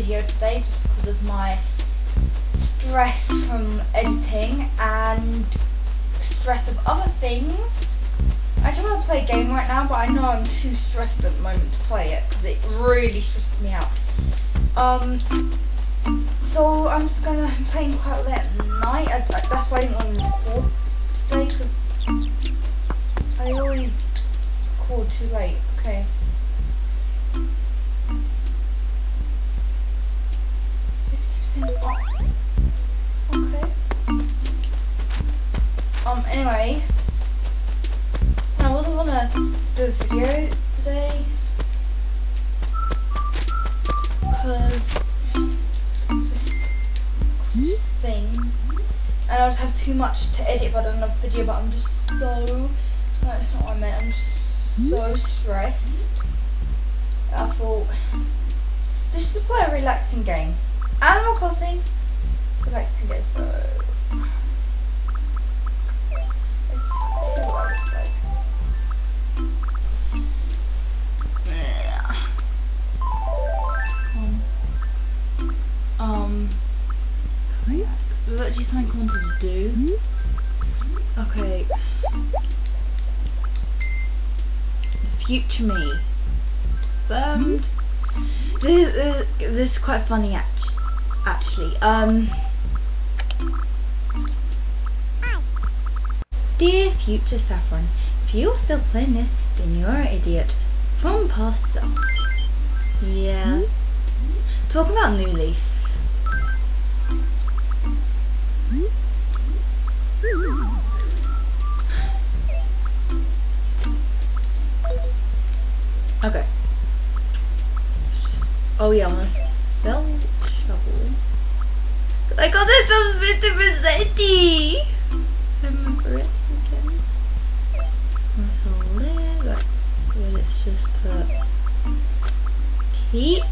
video today just because of my stress from editing and stress of other things. I actually want to play a game right now, but I know I'm too stressed at the moment to play it because it really stresses me out. Um, so I'm just gonna I'm playing quite late at night. I, I, that's why I didn't want to record today because I always record too late. Okay. Too much to edit if I don't done another video but I'm just so that's not what I meant I'm just so stressed. I thought just to play a relaxing game. Animal Crossing? Relaxing game so future me. Um, hmm? Confirmed. This, this, this is quite funny act, actually. Um. Dear future Saffron, if you're still playing this, then you're an idiot. From past self. Yeah. Hmm? Talking about New Leaf. Hmm? Okay. Oh yeah, I'm gonna sell shovel. I got this on Mr. Mazzetti! Remember it again? Let's hold it. Right. Let's just put keep.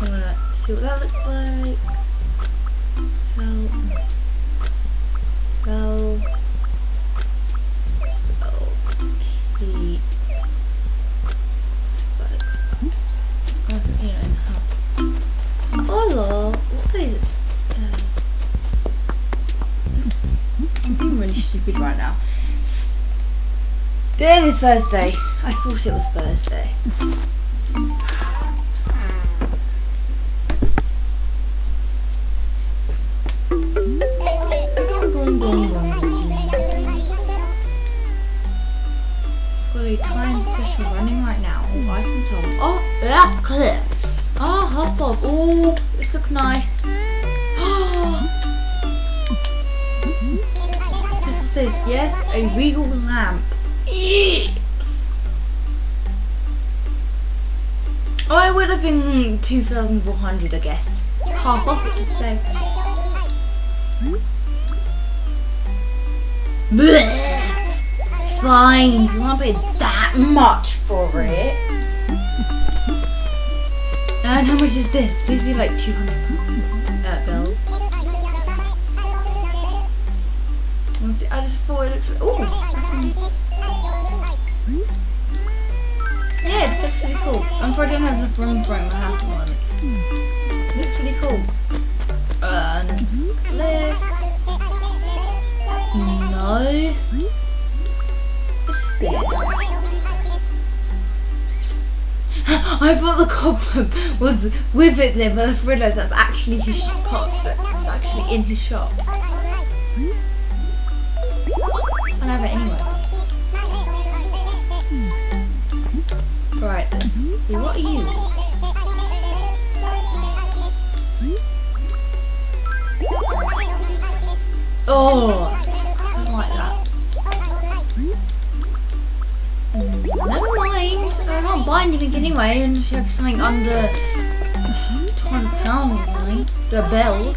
I'm gonna see what that looks like. Sell. Today is Thursday. I thought it was Thursday. Got a time special running right now. Oh, I can. Oh, clear. Oh. Oh, this looks nice. this is this. Yes, a regal lamp. Oh, it would have been 2,400, I guess. Half off it, so. Fine, you want to pay that much for it. And how much is this? Please be like 200 uh, bells. I just thought it looked. Cool. I'm probably don't have room for in my house at moment. Looks really cool. And this. No. I thought the cobweb was with it there, but I've realised that's actually his pot. That's actually in his shop. I'll have it anyway. Right, let's. What are you? Oh, I don't like that. Never mind. I can't buy anything anyway, and if you have something under 200 pounds, really, the bells.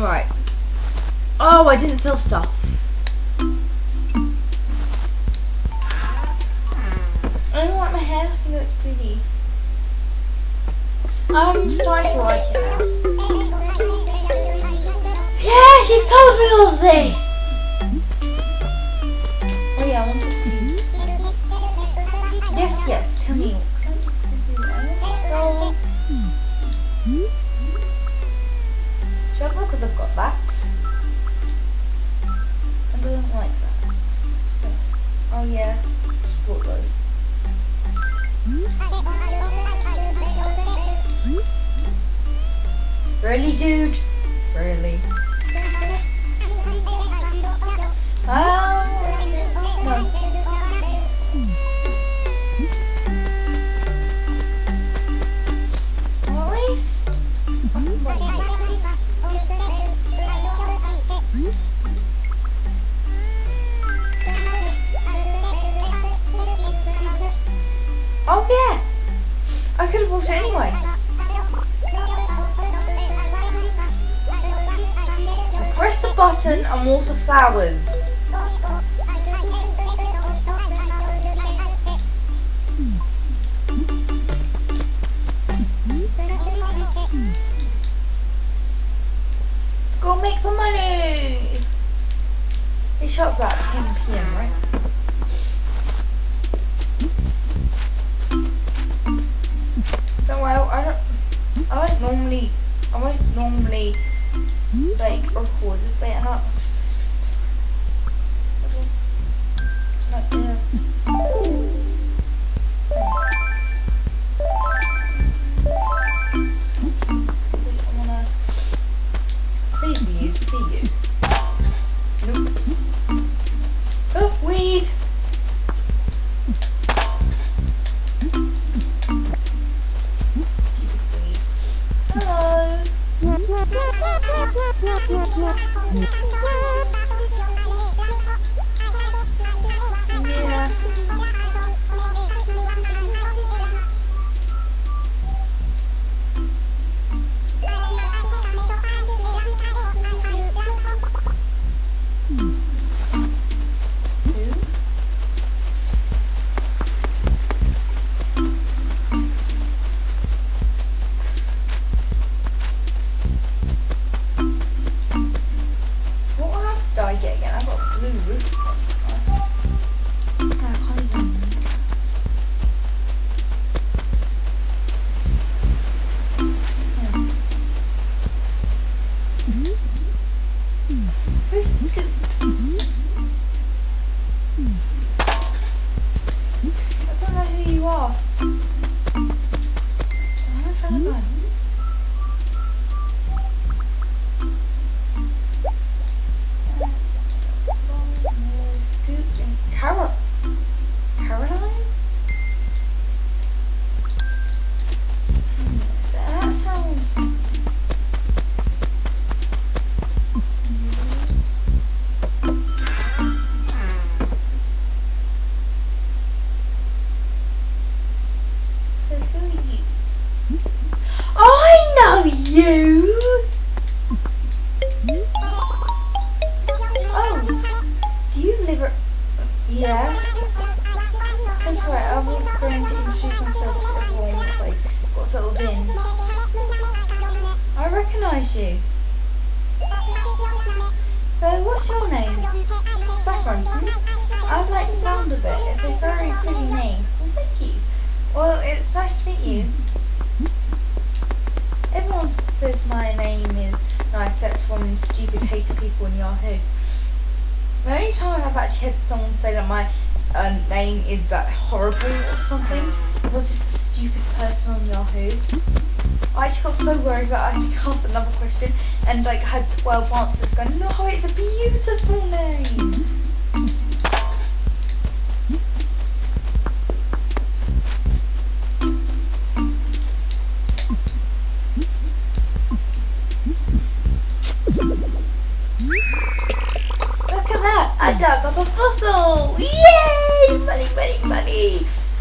Right. Oh, I didn't sell stuff. I don't want my hair. I think it's pretty. I'm starting to like it now. Yeah, she's told me all of this. Oh yeah, I want to. Yes, yes. Tell me. Yeah. I could have bought it anyway. Press the button and water flowers. Go make the money. It shuts about 10 p.m. right? Normally. I won't normally like record this at night. Bye. Stupid hater people in Yahoo. The only time I've actually had someone say that my um, name is that horrible or something was just a stupid person on Yahoo. I actually got so worried that I asked another question and like had 12 answers going, no, it's a beautiful name.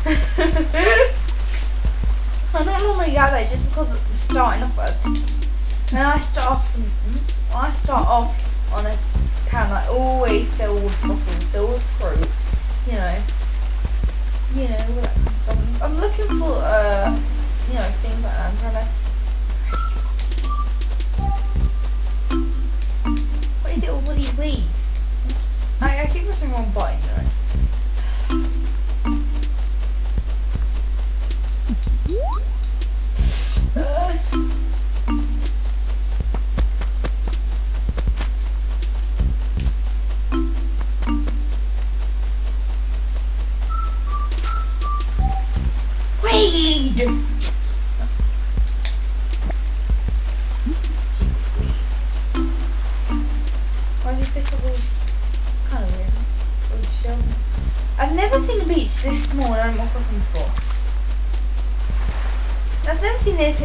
I don't normally gather just because it's starting off at when I start off when I start off on a account I always fill with fossils, fill with fruit, you know. You know, all that kind of stuff. I'm looking for uh you know, things like that. I'm trying to What is it all these weeds? I, I keep pressing one button, you know. Uh.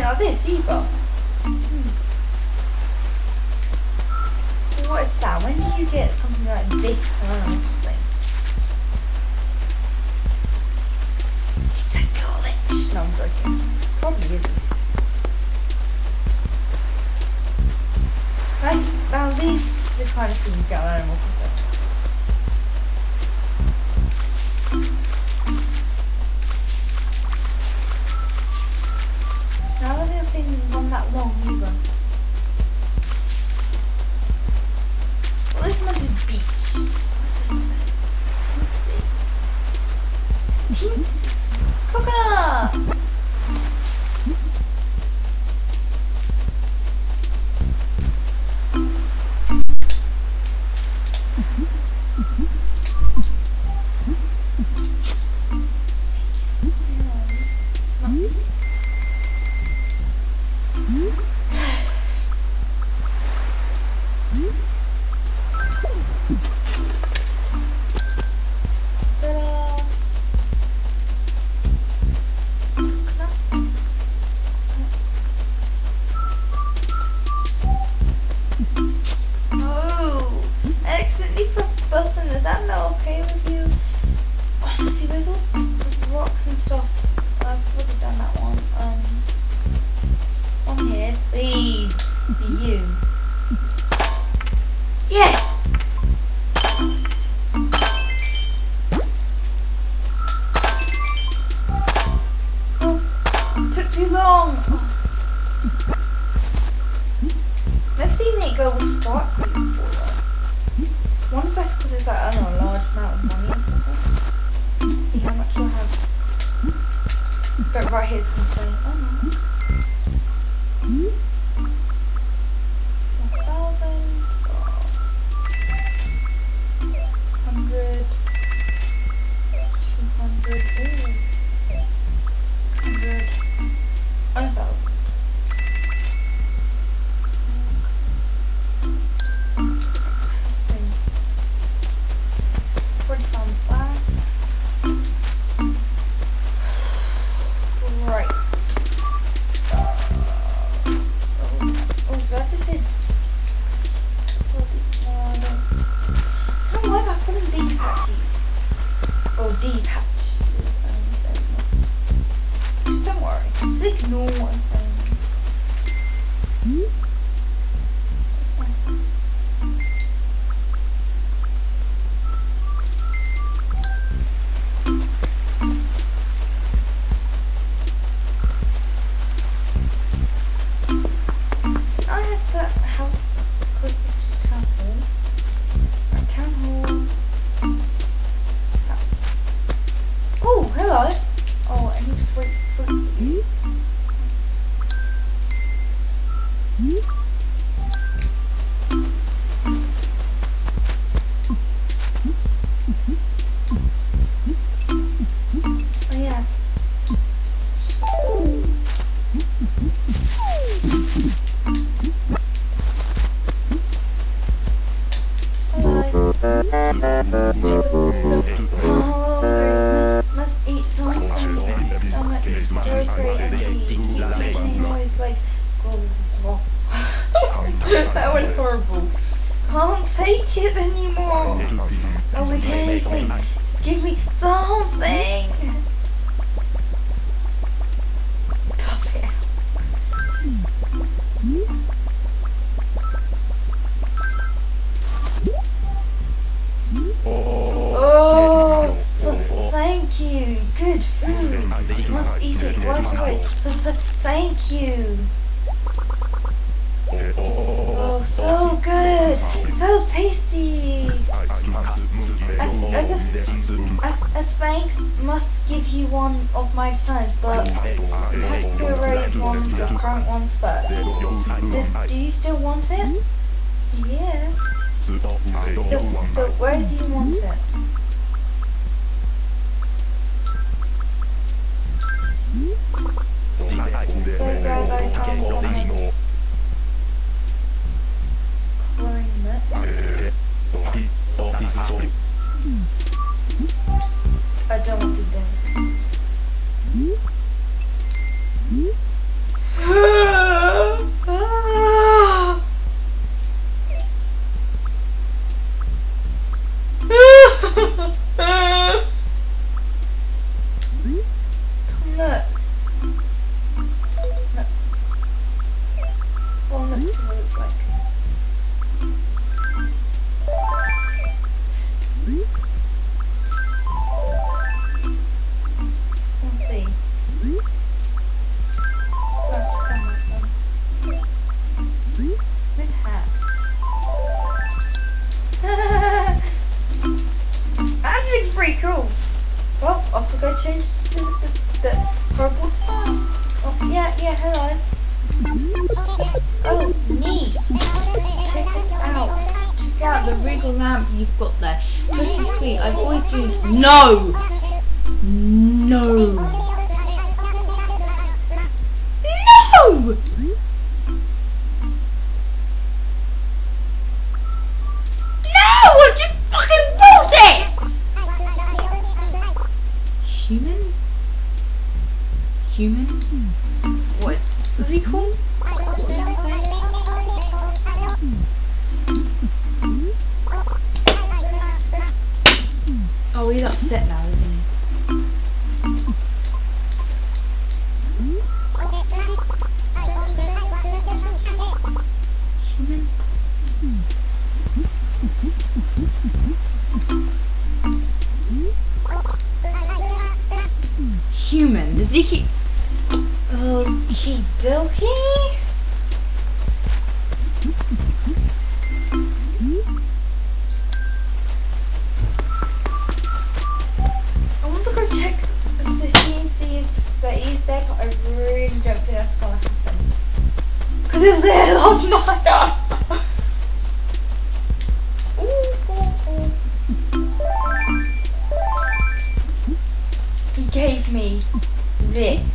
Now this either. What is that? When do you get something like this? I It's a glitch. No, I'm joking. Probably isn't. Like, now these, are the kind of things you get on Animal Crossing. Must eat it right away. Thank you. Human? Okie dokie? I want to go check the city and see if City's there, but I really don't think that's gonna happen. Because it was there last night. He gave me this.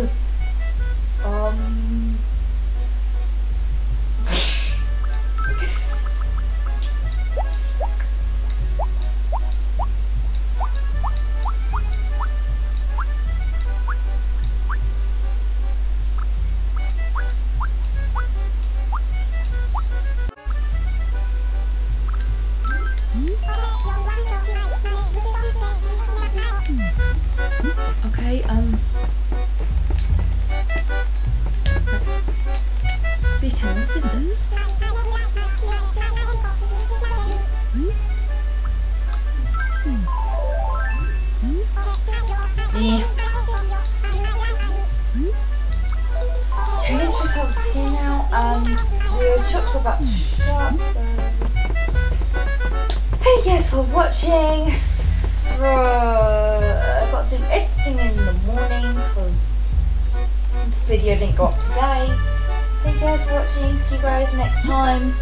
All What is this? About for watching. Uh, I got to do editing in the morning because the video didn't go up today. Thank you guys for watching. See you guys next time.